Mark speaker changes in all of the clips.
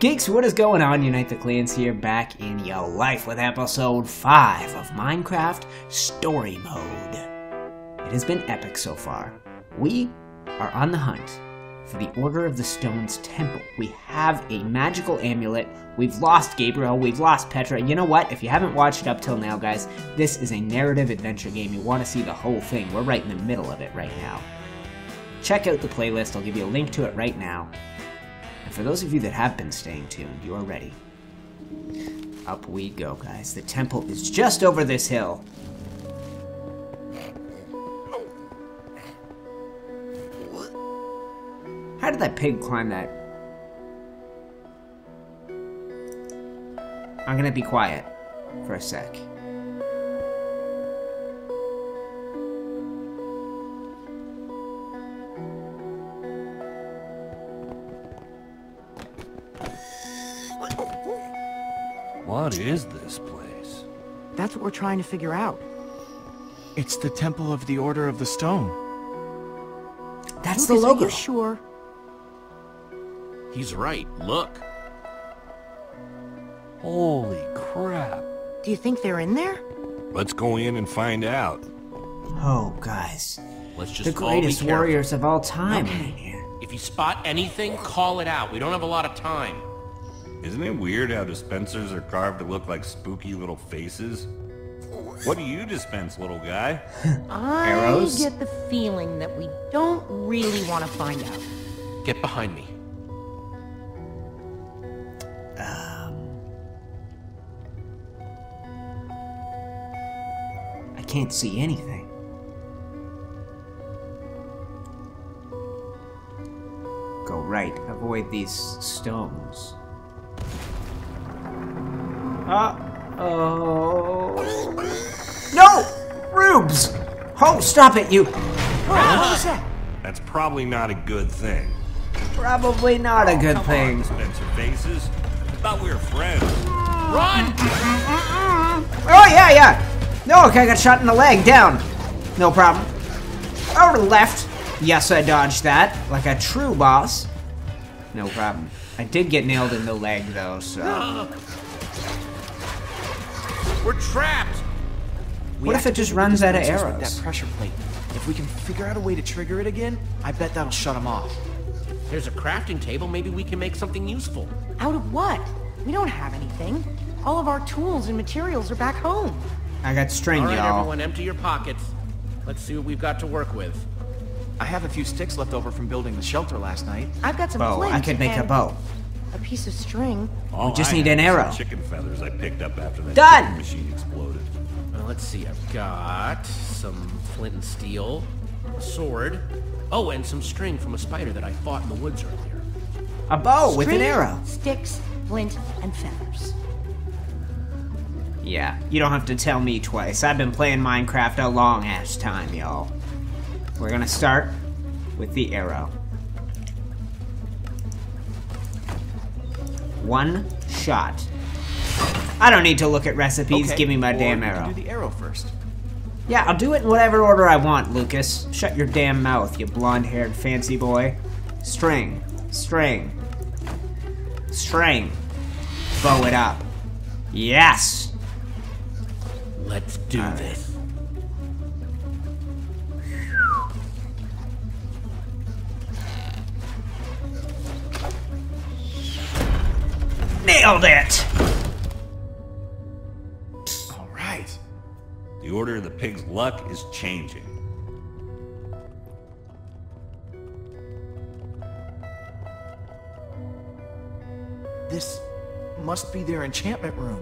Speaker 1: Geeks, what is going on? Unite the Clans here, back in your life with episode 5 of Minecraft Story Mode. It has been epic so far. We are on the hunt for the Order of the Stones Temple. We have a magical amulet. We've lost Gabriel. We've lost Petra. You know what? If you haven't watched up till now, guys, this is a narrative adventure game. You want to see the whole thing. We're right in the middle of it right now. Check out the playlist. I'll give you a link to it right now. For those of you that have been staying tuned, you are ready. Up we go, guys. The temple is just over this hill. How did that pig climb that? I'm gonna be quiet for a sec.
Speaker 2: What is this place?
Speaker 3: That's what we're trying to figure out.
Speaker 4: It's the Temple of the Order of the Stone.
Speaker 1: That's the logo.
Speaker 3: Are you sure?
Speaker 5: He's right. Look.
Speaker 2: Holy crap.
Speaker 3: Do you think they're in there?
Speaker 2: Let's go in and find out.
Speaker 1: Oh, guys.
Speaker 5: Let's just
Speaker 1: The
Speaker 5: all be
Speaker 1: greatest warriors of all time are in here.
Speaker 5: If you spot anything, call it out. We don't have a lot of time.
Speaker 2: Isn't it weird how dispensers are carved to look like spooky little faces? What do you dispense, little guy?
Speaker 3: I
Speaker 1: Arrows?
Speaker 3: get the feeling that we don't really want to find out.
Speaker 5: Get behind me.
Speaker 1: Um, I can't see anything. Go right. Avoid these stones. Uh oh. No! Rubes! Oh, stop it, you!
Speaker 3: what was that?
Speaker 2: That's probably not a good thing.
Speaker 1: Probably not a good
Speaker 2: Come
Speaker 1: thing.
Speaker 2: on, dispenser faces. I thought we were friends.
Speaker 5: Run!
Speaker 1: Oh, yeah, yeah. No, okay, I got shot in the leg. Down. No problem. Over the left. Yes, I dodged that. Like a true boss. No problem. I did get nailed in the leg, though, so...
Speaker 5: We're trapped.
Speaker 4: We
Speaker 1: What if it just runs out of
Speaker 4: dispensers with
Speaker 1: arrows?
Speaker 4: that pressure plate. If we can figure out a way to trigger it again, I bet that'll shut them off.
Speaker 5: There's a crafting table. Maybe we can make something useful.
Speaker 3: Out of what? We don't have anything. All of our tools and materials are back home.
Speaker 1: I got string,
Speaker 5: All right,
Speaker 1: y'all.
Speaker 5: everyone, empty your pockets. Let's see what we've got to work with.
Speaker 4: I have a few sticks left over from building the shelter last night.
Speaker 3: I've got some
Speaker 1: Bow.
Speaker 3: flint
Speaker 1: I could make a bow.
Speaker 3: A piece of string.
Speaker 2: All
Speaker 1: just
Speaker 2: I
Speaker 1: need an arrow.
Speaker 2: Chicken feathers I picked up after that
Speaker 1: Done!
Speaker 2: machine exploded.
Speaker 5: Well, let's see. I've got some flint and steel, a sword. Oh, and some string from a spider that I fought in the woods earlier.
Speaker 1: A bow with an arrow.
Speaker 3: Sticks, flint, and feathers.
Speaker 1: Yeah, you don't have to tell me twice. I've been playing Minecraft a long ass time, y'all. We're gonna start with the arrow. One shot. I don't need to look at recipes.
Speaker 4: Okay,
Speaker 1: Give me my damn arrow.
Speaker 4: Do the arrow first.
Speaker 1: Yeah, I'll do it in whatever order I want, Lucas. Shut your damn mouth, you blonde-haired fancy boy. String. String. String. Bow it up. Yes!
Speaker 5: Let's do
Speaker 1: right.
Speaker 5: this.
Speaker 1: Nailed it!
Speaker 4: All right.
Speaker 2: The order of the pig's luck is changing.
Speaker 4: This must be their enchantment room.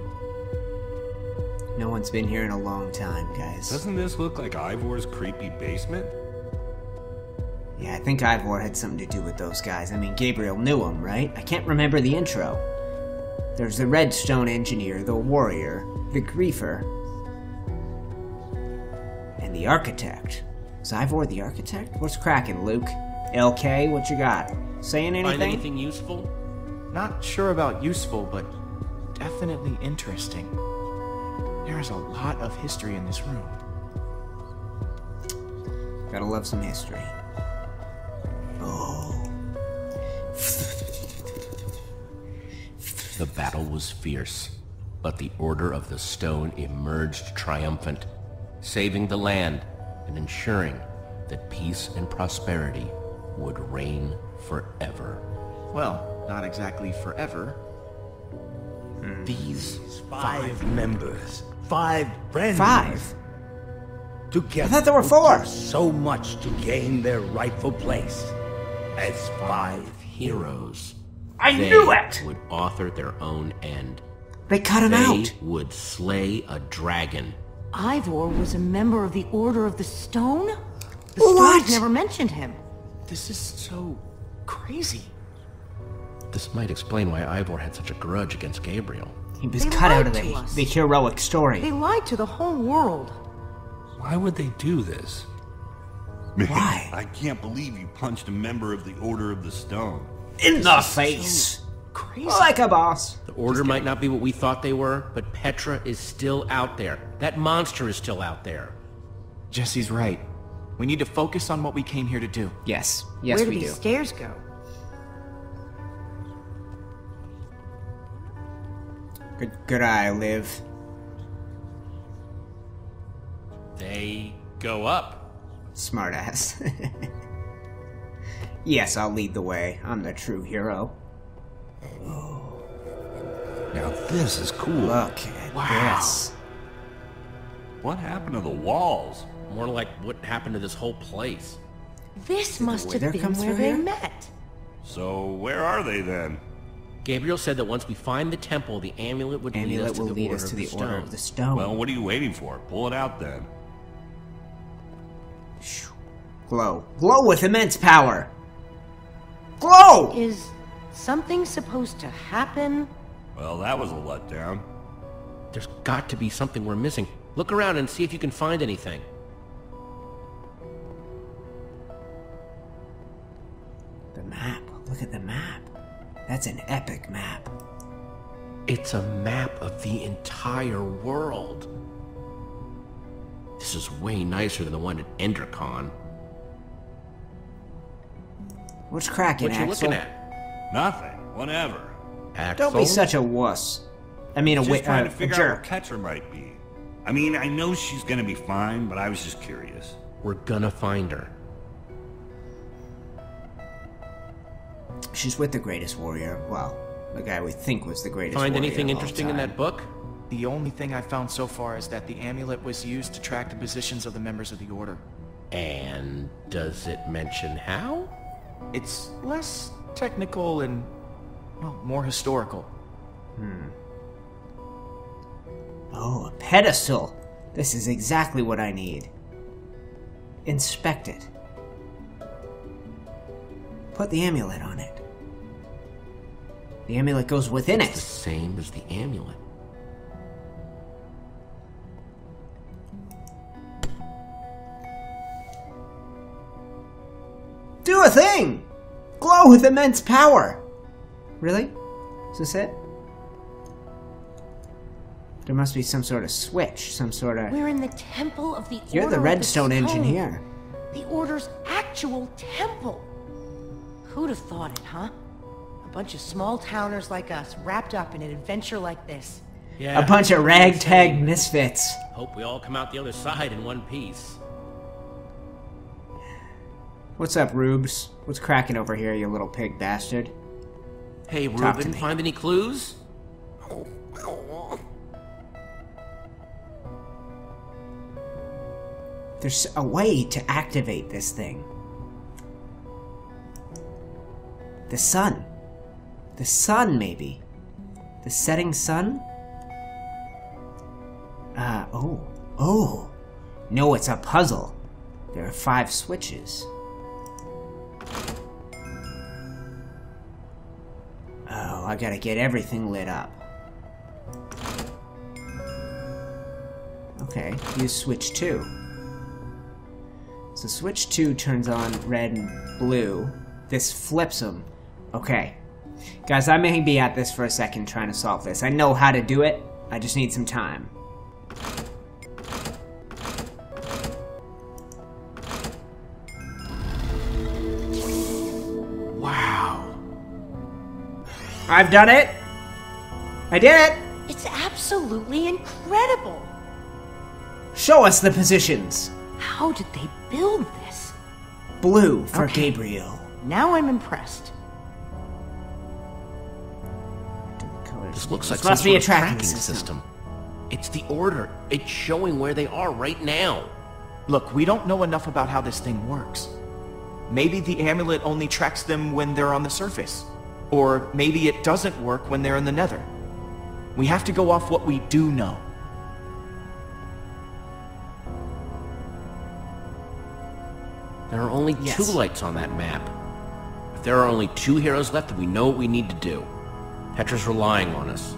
Speaker 1: No one's been here in a long time, guys.
Speaker 2: Doesn't this look like Ivor's creepy basement?
Speaker 1: Yeah, I think Ivor had something to do with those guys. I mean, Gabriel knew him, right? I can't remember the intro. There's the Redstone Engineer, the Warrior, the Griefer, and the Architect. Is Ivor the Architect? What's cracking, Luke? LK, what you got? Saying anything?
Speaker 5: Find anything useful?
Speaker 4: Not sure about useful, but definitely interesting. There is a lot of history in this room.
Speaker 1: Gotta love some history. Oh.
Speaker 5: The battle was fierce, but the Order of the Stone emerged triumphant, saving the land and ensuring that peace and prosperity would reign forever.
Speaker 4: Well, not exactly forever. Hmm.
Speaker 5: These
Speaker 6: Five members. Five friends.
Speaker 1: Five.
Speaker 6: Together.
Speaker 1: I thought there were four.
Speaker 6: So much to gain their rightful place as five.
Speaker 5: heroes.
Speaker 1: I
Speaker 5: they
Speaker 1: knew it!
Speaker 5: would author their own end.
Speaker 1: They cut him
Speaker 5: They
Speaker 1: out.
Speaker 5: would slay a dragon.
Speaker 3: Ivor was a member of the Order of the Stone? The
Speaker 1: What?
Speaker 3: stories never mentioned him.
Speaker 4: This is so crazy.
Speaker 5: This might explain why Ivor had such a grudge against Gabriel.
Speaker 1: He was
Speaker 3: They
Speaker 1: cut out of the, the heroic story.
Speaker 3: They lied to the whole world.
Speaker 2: Why would they do this?
Speaker 1: Why?
Speaker 2: I can't believe you punched a member of the Order of the Stone.
Speaker 1: In the face.
Speaker 4: Crazy.
Speaker 1: Like a boss.
Speaker 5: The Order might not be what we thought they were, but Petra is still out there. That monster is still out there.
Speaker 4: Jesse's right. We need to focus on what we came here to do.
Speaker 1: Yes. Yes,
Speaker 3: Where do
Speaker 1: we
Speaker 3: these
Speaker 1: do.
Speaker 3: stairs go?
Speaker 1: Good, good eye, Liv.
Speaker 5: They go up.
Speaker 1: Smartass. yes, I'll lead the way. I'm the true hero.
Speaker 2: Now this is cool.
Speaker 1: Look at this.
Speaker 2: What happened to the walls?
Speaker 5: More like what happened to this whole place.
Speaker 3: This must have been where they
Speaker 1: here?
Speaker 3: met.
Speaker 2: So where are they then?
Speaker 5: Gabriel said that once we find the temple, the amulet would lead us
Speaker 1: Amulet
Speaker 5: to the
Speaker 1: lead
Speaker 5: Order
Speaker 1: us
Speaker 5: of
Speaker 1: to the
Speaker 5: Stone.
Speaker 1: Order of the Stone.
Speaker 2: Well, what are you waiting for? Pull it out then.
Speaker 1: Glow. Glow with immense power. Glow!
Speaker 3: Is something supposed to happen?
Speaker 2: Well, that was a letdown.
Speaker 5: There's got to be something we're missing. Look around and see if you can find anything.
Speaker 1: The map. Look at the map. That's an epic map.
Speaker 5: It's a map of the entire world. This is way nicer than the one at Endercon.
Speaker 1: What's cracking,
Speaker 5: What you
Speaker 1: Axel?
Speaker 5: looking at?
Speaker 2: Nothing. Whatever.
Speaker 5: Axel?
Speaker 1: Don't be such a wuss. I mean, a,
Speaker 2: Just
Speaker 1: wi-
Speaker 2: trying
Speaker 1: uh,
Speaker 2: to
Speaker 1: a
Speaker 2: figure out what
Speaker 1: jerk.
Speaker 2: Catcher might be. I mean, I know she's gonna be fine, but I was just curious.
Speaker 5: We're gonna find her.
Speaker 1: She's with the greatest warrior. Well, the guy we think was the greatest
Speaker 5: Find
Speaker 1: warrior
Speaker 5: anything
Speaker 1: of all
Speaker 5: interesting in that book?
Speaker 4: The only thing I've found so far is that the amulet was used to track the positions of the members of the Order.
Speaker 5: And does it mention how?
Speaker 4: It's less technical and, well, more historical. Hmm.
Speaker 1: Oh, a pedestal. This is exactly what I need. Inspect it. Put the amulet on it. The amulet goes within
Speaker 5: The
Speaker 1: it.
Speaker 5: The same as the amulet.
Speaker 1: Thing! Glow with immense power! Really? Is this it? There must be some sort of switch, some sort of.
Speaker 3: We're in the temple of the
Speaker 1: You're
Speaker 3: Order
Speaker 1: the redstone
Speaker 3: Stone.
Speaker 1: engineer.
Speaker 3: The Order's actual temple. Who'd have thought it, huh? A bunch of small towners like us wrapped up in an adventure like this.
Speaker 5: Yeah.
Speaker 1: A bunch of ragtag misfits.
Speaker 5: Hope we all come out the other side in one piece.
Speaker 1: What's up, Rubes? What's cracking over here, you little pig bastard?
Speaker 5: Hey,
Speaker 1: Talk me.
Speaker 5: find any clues?
Speaker 1: There's a way to activate this thing. The sun. The sun, maybe. The setting sun? Ah, oh. Oh. No, it's a puzzle. There are five switches. I gotta get everything lit up. Okay, use switch 2. So switch 2 turns on red and blue. This flips them. Okay. Guys, I may be at this for a second trying to solve this. I know how to do it. I just need some time. I've done it. I did it!
Speaker 3: It's absolutely incredible.
Speaker 1: Show us the positions.
Speaker 3: How did they build this?
Speaker 1: Blue for
Speaker 3: Okay.
Speaker 1: Gabriel.
Speaker 3: Now I'm impressed.
Speaker 5: This looks like
Speaker 1: This
Speaker 5: some
Speaker 1: must be
Speaker 5: sort
Speaker 1: a
Speaker 5: of
Speaker 1: tracking
Speaker 5: tracking
Speaker 1: system.
Speaker 5: system. It's the order. It's showing where they are right now.
Speaker 4: Look, we don't know enough about how this thing works. Maybe the amulet only tracks them when they're on the surface. Or maybe it doesn't work when they're in the nether. We have to go off what we do know.
Speaker 5: There are only
Speaker 1: Yes.
Speaker 5: two lights on that map. If there are only two heroes left, then we know what we need to do. Petra's relying on us.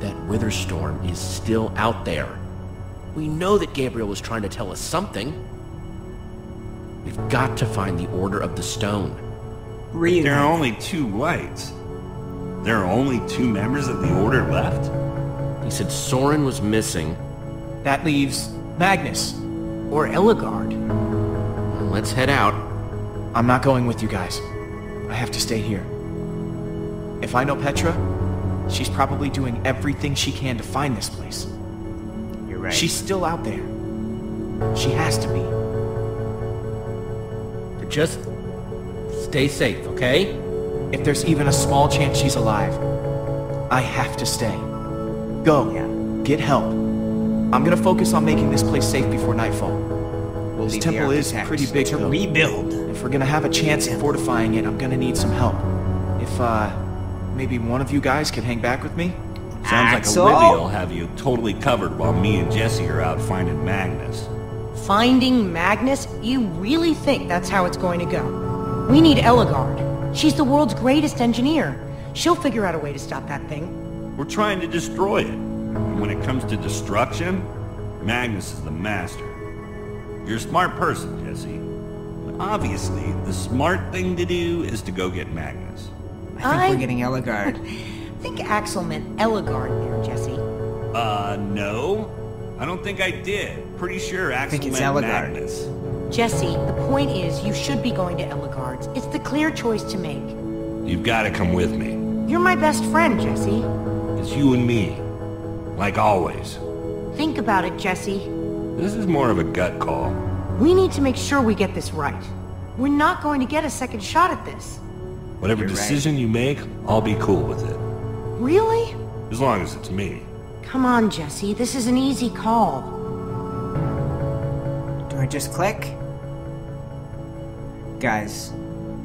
Speaker 5: That Witherstorm is still out there. We know that Gabriel was trying to tell us something. We've got to find the Order of the Stone.
Speaker 1: Read.
Speaker 2: There are only two whites. There are only two members of the Order left?
Speaker 5: He said Soren was missing.
Speaker 4: That leaves Magnus.
Speaker 3: Or Ellegaard.
Speaker 5: Well, Let's head out.
Speaker 4: I'm not going with you guys. I have to stay here. If I know Petra, she's probably doing everything she can to find this place.
Speaker 1: You're right.
Speaker 4: She's still out there. She has to be.
Speaker 5: Just stay safe, okay?
Speaker 4: If there's even a small chance she's alive, I have to stay. Go.
Speaker 1: Yeah.
Speaker 4: Get help. I'm gonna focus on making this place safe before nightfall.
Speaker 1: We'll
Speaker 4: this temple is pretty big,
Speaker 1: to
Speaker 4: though.
Speaker 1: rebuild.
Speaker 4: If we're gonna have a chance at fortifying it, I'm gonna need some help. If, uh, maybe one of you guys can hang back with me?
Speaker 2: Sounds
Speaker 1: Axel?
Speaker 2: like Olivia will have you totally covered while me and Jesse are out finding Magnus.
Speaker 3: Finding Magnus? You really think that's how it's going to go? We need Ellegaard. She's the world's greatest engineer. She'll figure out a way to stop that thing.
Speaker 2: We're trying to destroy it. And when it comes to destruction, Magnus is the master. You're a smart person, Jesse. But obviously, the smart thing to do is to go get Magnus.
Speaker 1: I think
Speaker 3: I-
Speaker 1: we're getting Ellegaard.
Speaker 3: I think Axel meant Ellegaard there, Jesse.
Speaker 2: Uh, no. I don't think I did. Pretty sure Axel
Speaker 1: think it's
Speaker 2: meant
Speaker 1: Ellegaard.
Speaker 2: Magnus.
Speaker 3: Jesse, the point is you should be going to Ellegaard's. It's the clear choice to make.
Speaker 2: You've got to come with me.
Speaker 3: You're my best friend, Jesse.
Speaker 2: It's you and me. Like always.
Speaker 3: Think about it, Jesse.
Speaker 2: This is more of a gut call.
Speaker 3: We need to make sure we get this right. We're not going to get a second shot at this.
Speaker 2: Whatever
Speaker 1: You're right.
Speaker 2: decision you make, I'll be cool with it.
Speaker 3: Really?
Speaker 2: As long as it's me.
Speaker 3: Come on, Jesse. This is an easy call.
Speaker 1: Do I just click? Guys,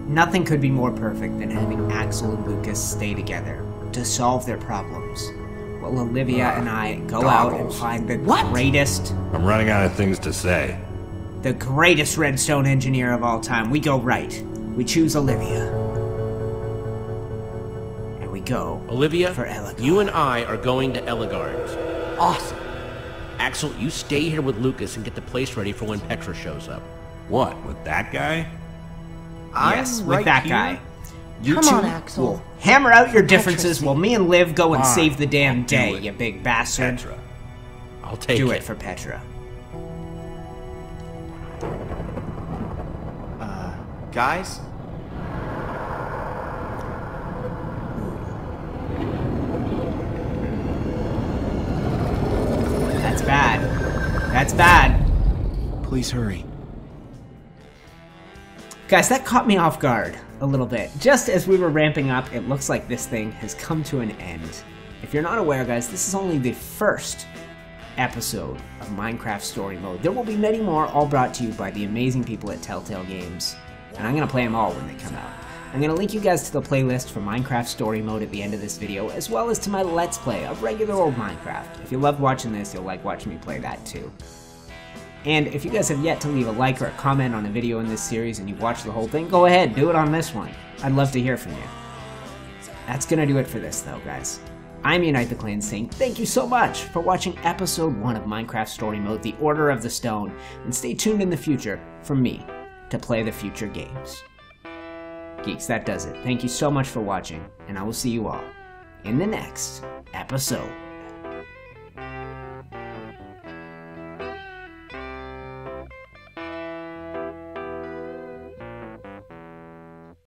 Speaker 1: nothing could be more perfect than having Axel and Lucas stay together to solve their problems. While Olivia and I go out and find the
Speaker 3: What?
Speaker 1: greatest,
Speaker 2: I'm running out of things to say.
Speaker 1: the greatest redstone engineer of all time. We go right. We choose Olivia. And we go.
Speaker 5: Olivia,
Speaker 1: For Ellegaard.
Speaker 5: you and I are going to Ellegaard's.
Speaker 3: Awesome.
Speaker 5: Axel, you stay here with Lucas and get the place ready for when Petra shows up.
Speaker 2: What, with that guy?
Speaker 1: Yes,
Speaker 4: I'm
Speaker 1: with
Speaker 4: right
Speaker 1: that
Speaker 4: here.
Speaker 1: guy. You
Speaker 3: Come
Speaker 1: two
Speaker 3: on, Axel.
Speaker 1: will hammer out your differences while me and Liv go and
Speaker 2: Fine,
Speaker 1: save the damn
Speaker 2: I'll
Speaker 1: day, you big bastard.
Speaker 2: Petra.
Speaker 5: I'll take
Speaker 1: Do
Speaker 5: it.
Speaker 1: it for Petra.
Speaker 4: Uh, guys?
Speaker 1: That's bad. That's bad.
Speaker 4: Please hurry.
Speaker 1: Guys, that caught me off guard a little bit. Just as we were ramping up, it looks like this thing has come to an end. If you're not aware, guys, this is only the first episode of Minecraft Story Mode. There will be many more, all brought to you by the amazing people at Telltale Games. And I'm going to play them all when they come out. I'm going to link you guys to the playlist for Minecraft Story Mode at the end of this video, as well as to my Let's Play of regular old Minecraft. If you loved watching this, you'll like watching me play that too. And if you guys have yet to leave a like or a comment on a video in this series and you've watched the whole thing, go ahead, do it on this one. I'd love to hear from you. That's gonna do it for this though, guys. I'm Unite the Clan saying thank you so much for watching episode 1 of Minecraft Story Mode, The Order of the Stone, and stay tuned in the future for me to play the future games. Geeks, that does it. Thank you so much for watching, and I will see you all in the next episode.